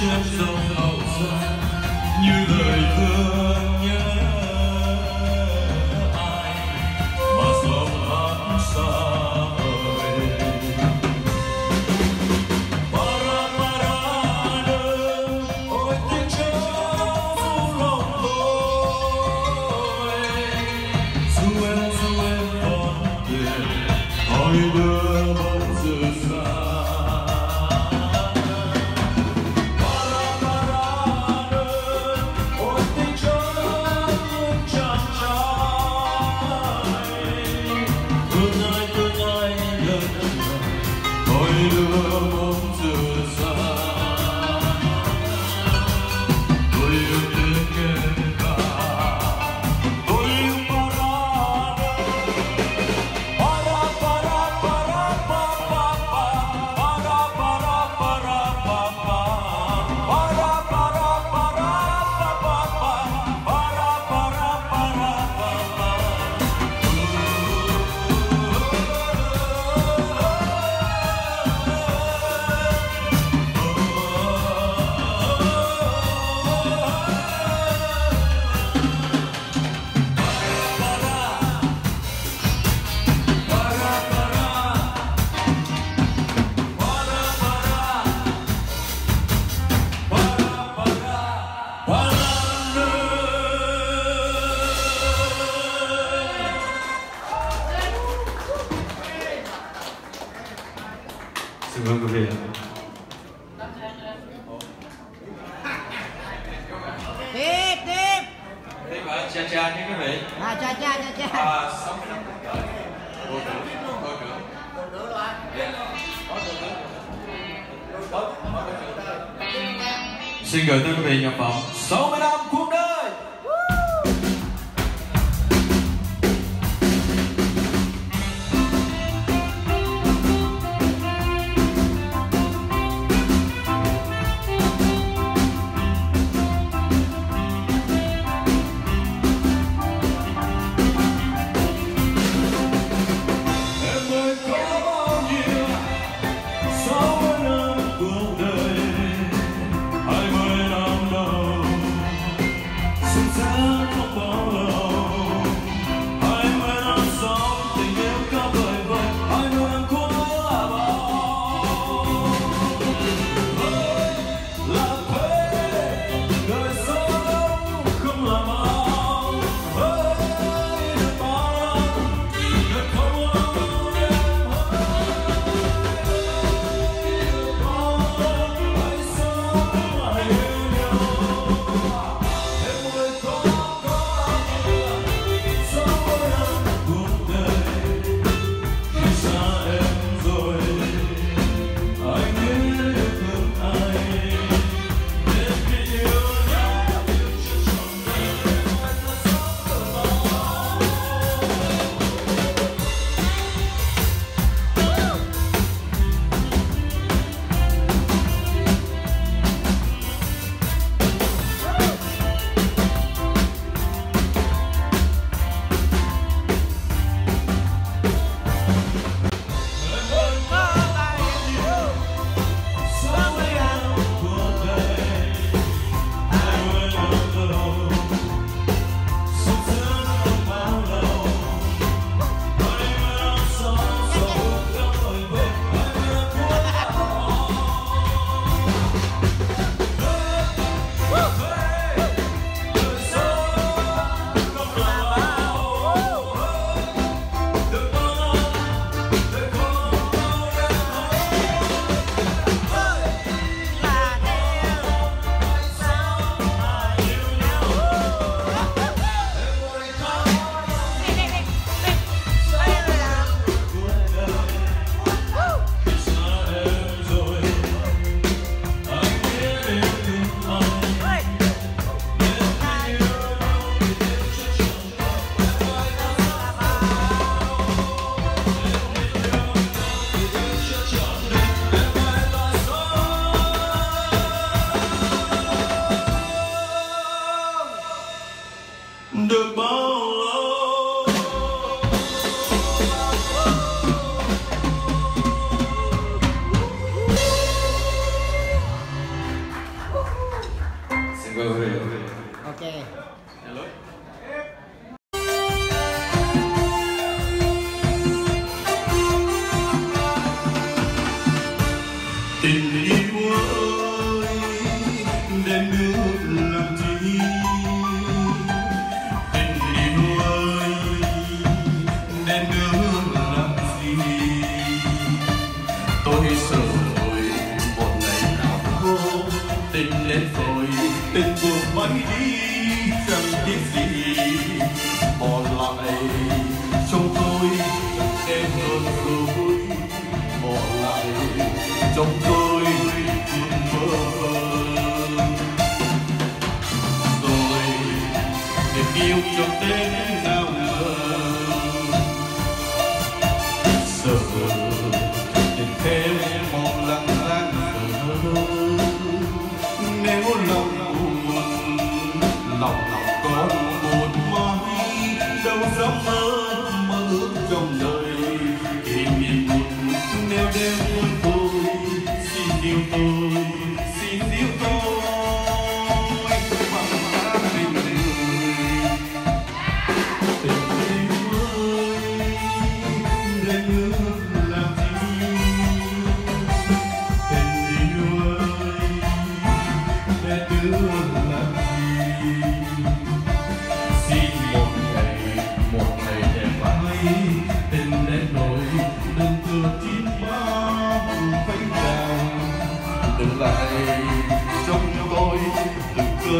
gió trong màu xanh như lời thương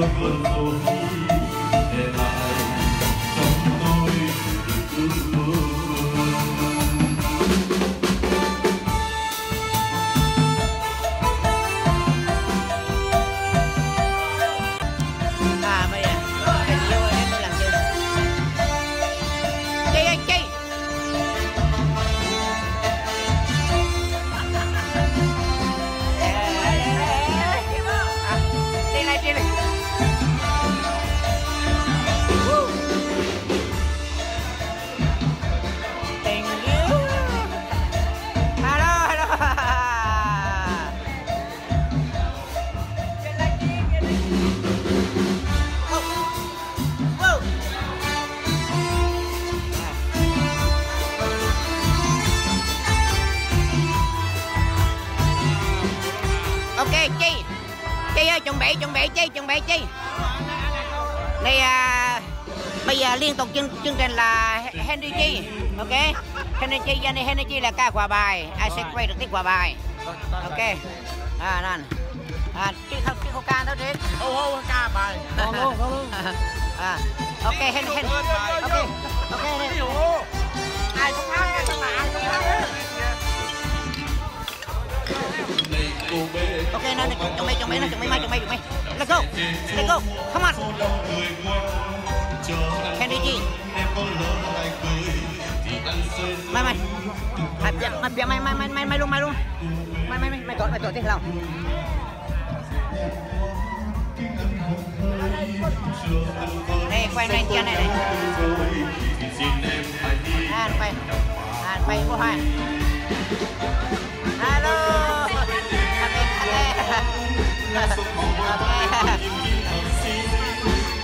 good, good. là ca quả bài. Ai sẽ quay được cái quả bài? Ok. à nè à chứ không chứ không ca đâu đến ô ô ca bài. Không luôn không luôn à ok hen hen ok ok đi ai cũng hát cái thằng ai cũng hát Ok, nè, nè, chuẩn bị, chuẩn bị, chuẩn bị, chuẩn bị, chuẩn bị. Let's go, let's go, come on. Henry G mày mày mày mày mày mày mày mày mày luôn mày luôn mày mày mày mày có mày có tiếng lòng đây quay lên kia này này à quay à quay của hai alo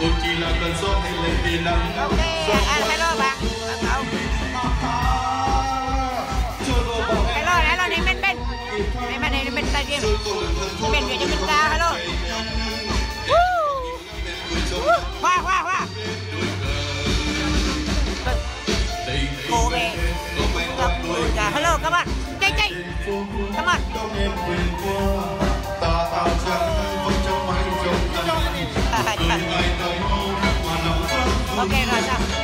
Cô chỉ là cần số hay lên đi lắm Ok, à, hello bạn kia này Cho mình cho mình ra hello Hoa hoa hoa. Cô về Gặp người cả hello các bạn. Chạy chạy. Các bạn Ok, rồi, sao?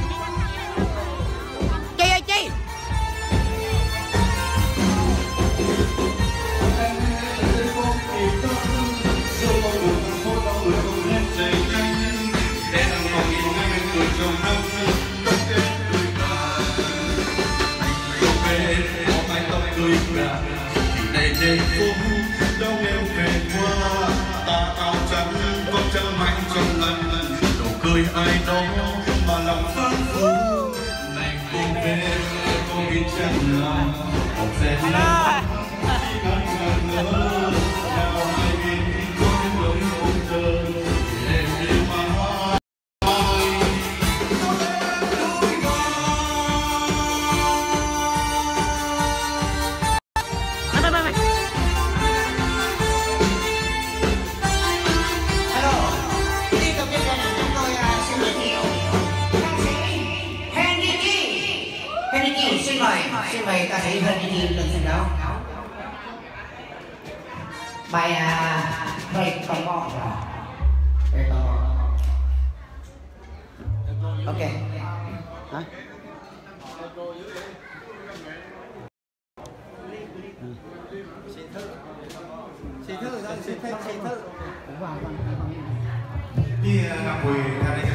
hạnh phúc đông em về qua ta áo trắng con trăng mạnh trong ngần nụ cười ai đó mà lòng phát phú này cô về cô biết chẳng là một sẽ lớn đi ngắn ngần lớn ok. Hả? Chị thư chị thư chị thư chị thư chị thư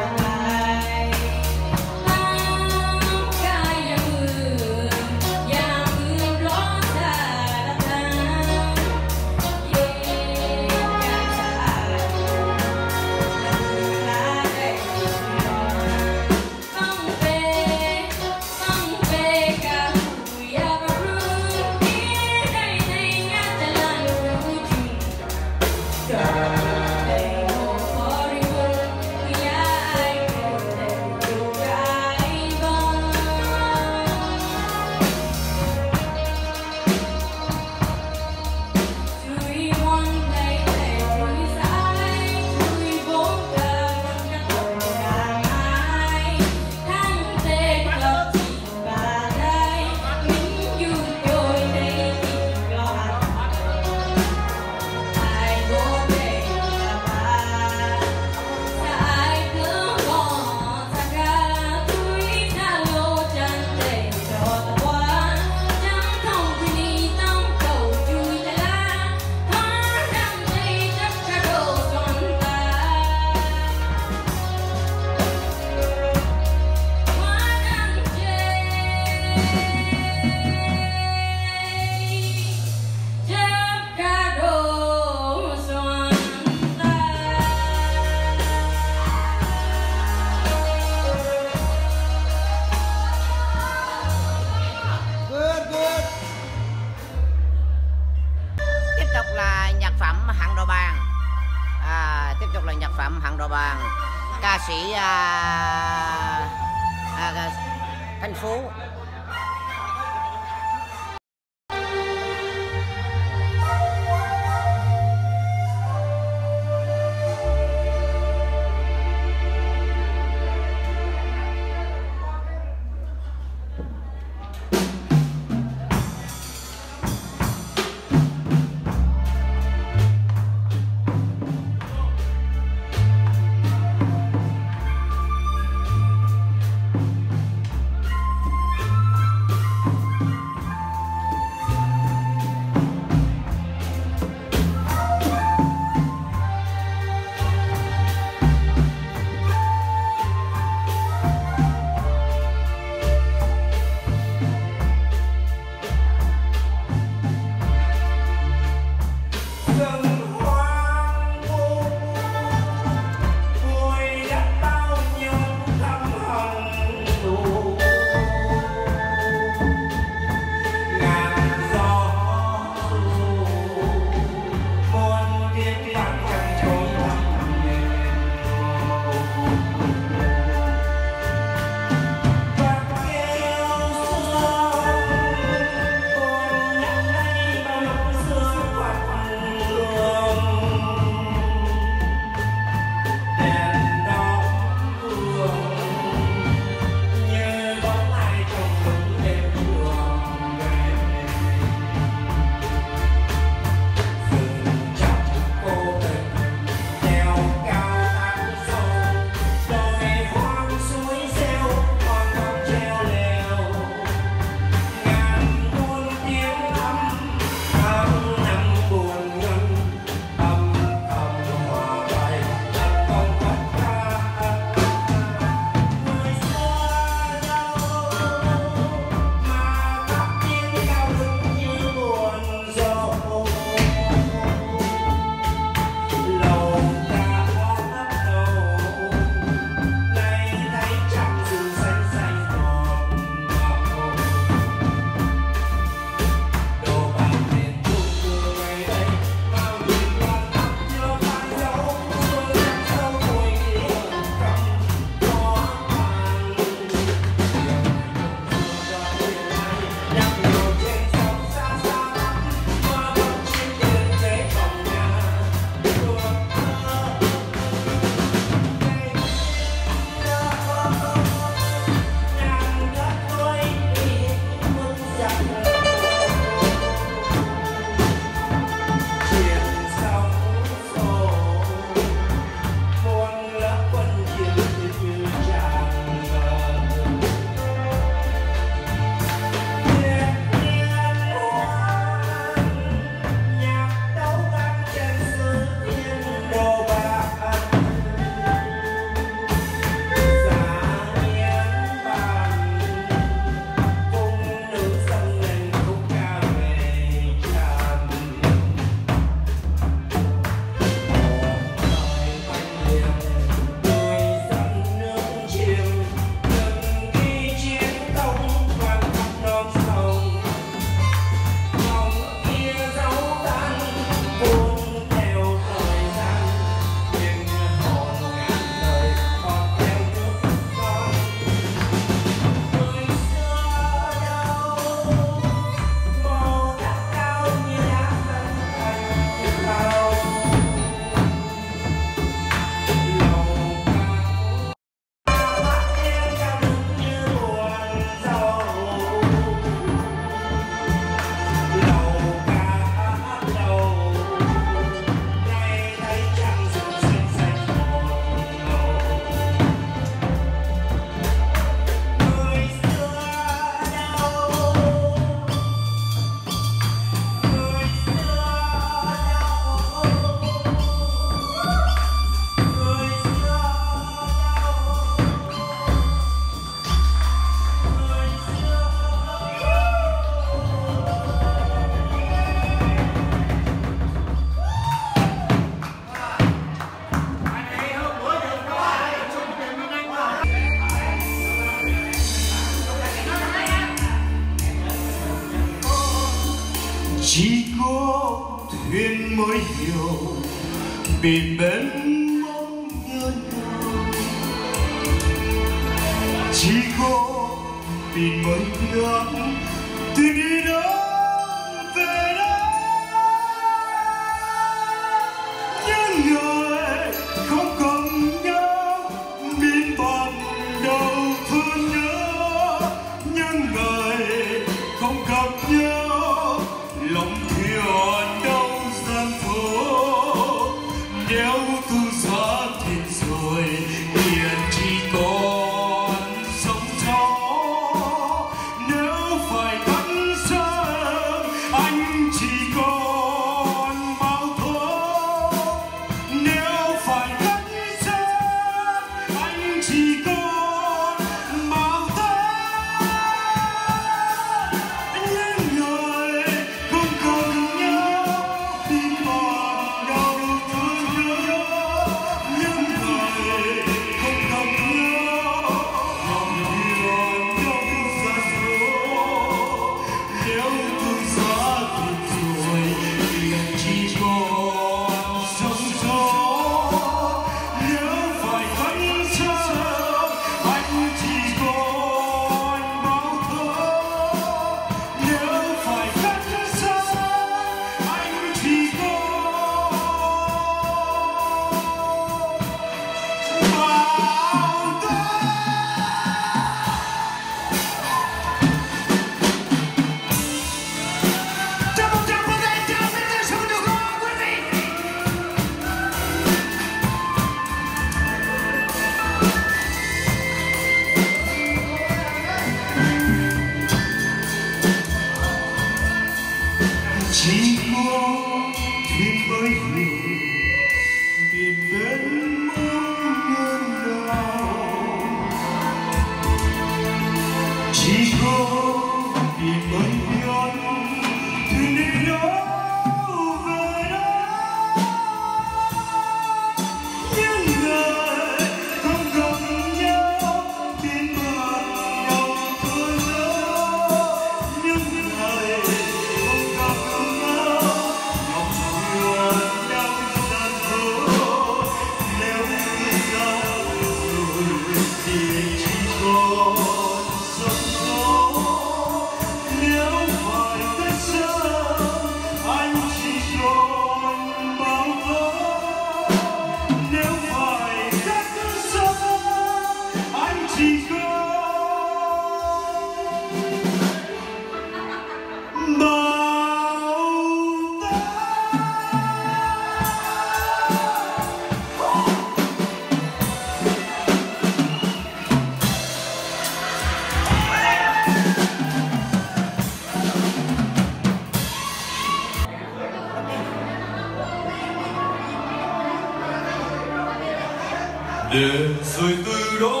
để rồi từ đó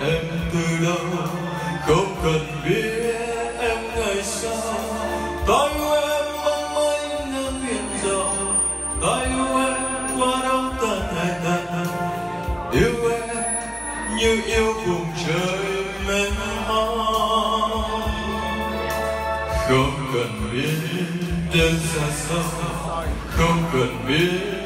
em từ đâu không cần biết em ngày sau. Ta yêu em mong manh ngang biển rộng. Ta em qua đông tận hải tận yêu em như yêu vùng trời mênh mông. Không cần biết đến xa xôi. Không cần biết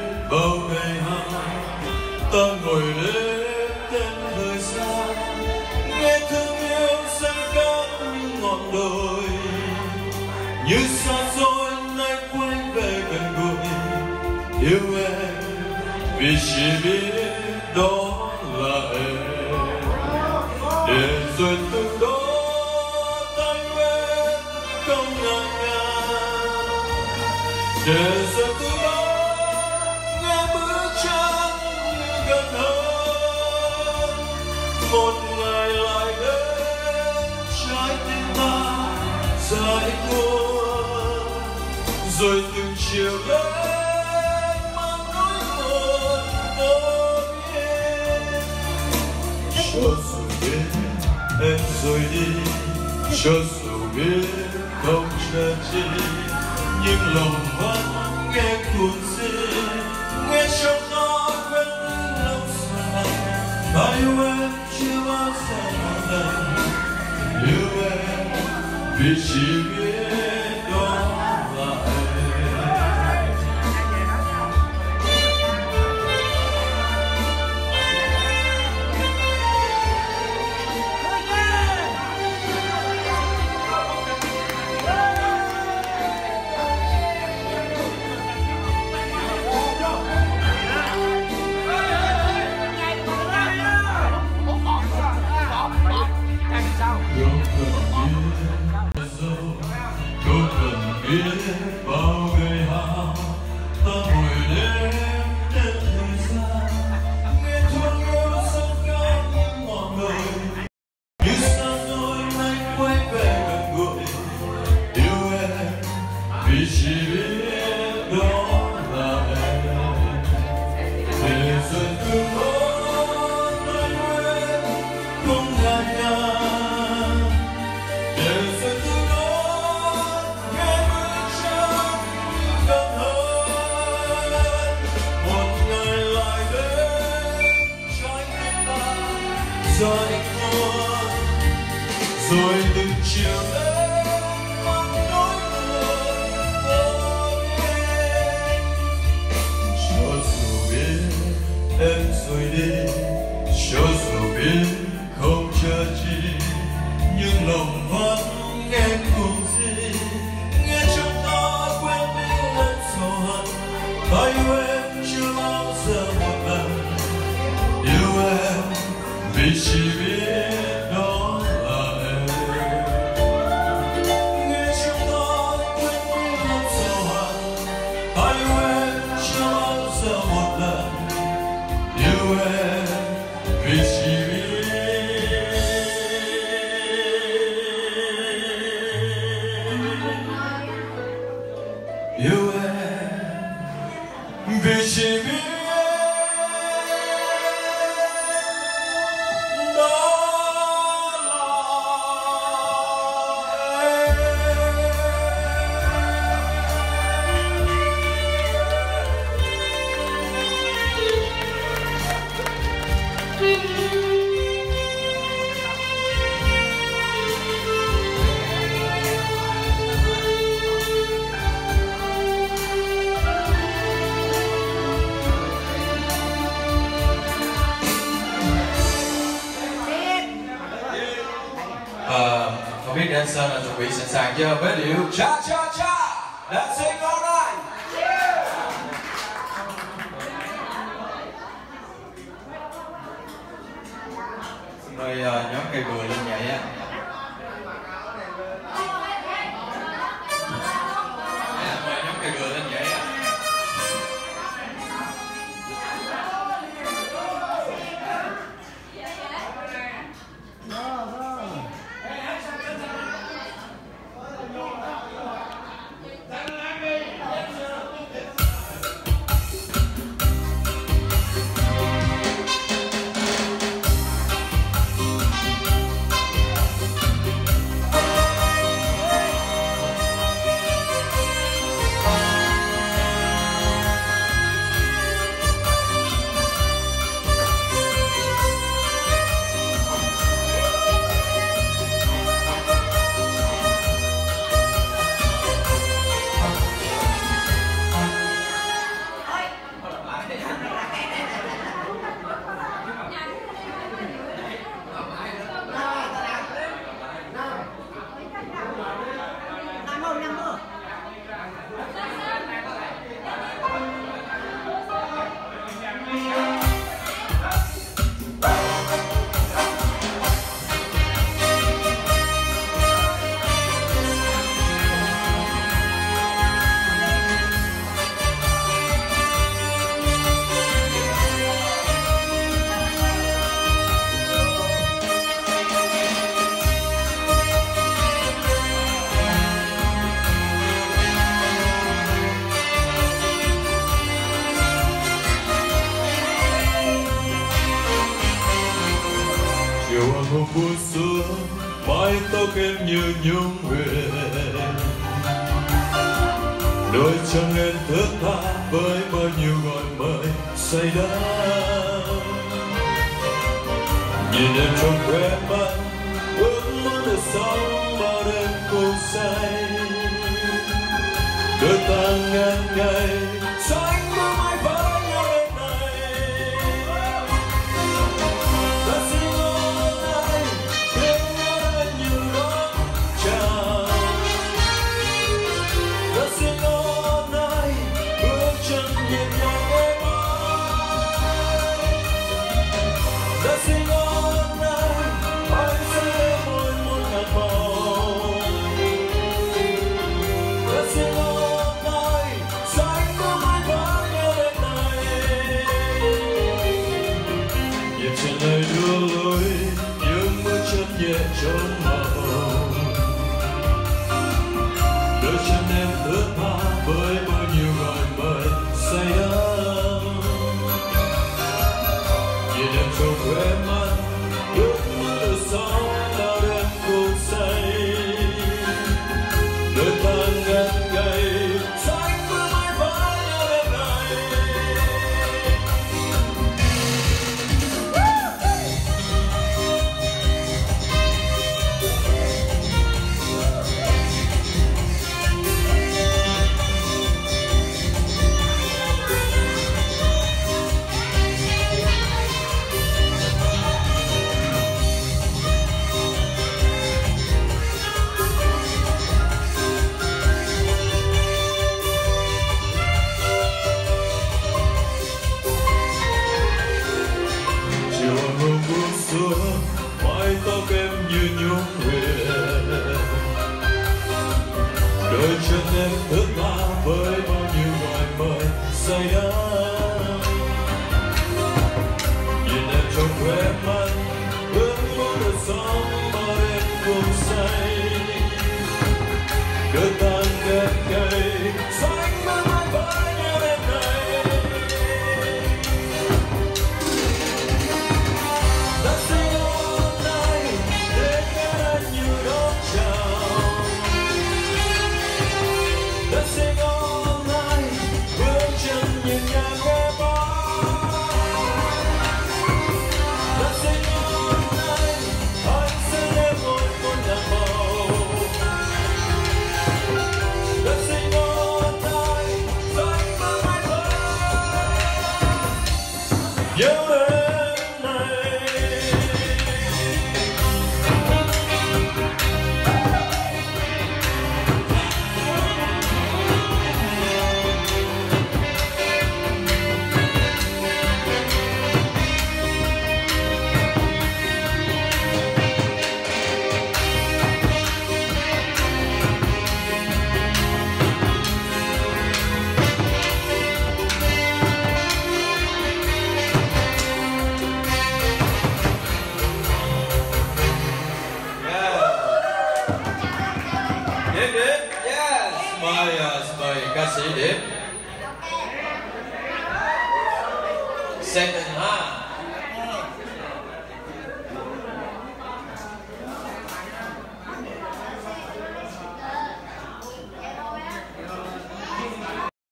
Deixe-me Siostro wielką rzeczy Nim ląba mnie kucy Mnie siostra kwelną swe. Majułem ciła samadem Jułem wysiwie em rồi đi. Cho dù biết không chờ chi nhưng lòng cha cha dancing all night. Mời uh, nhóm cây bùa lên nhảy á.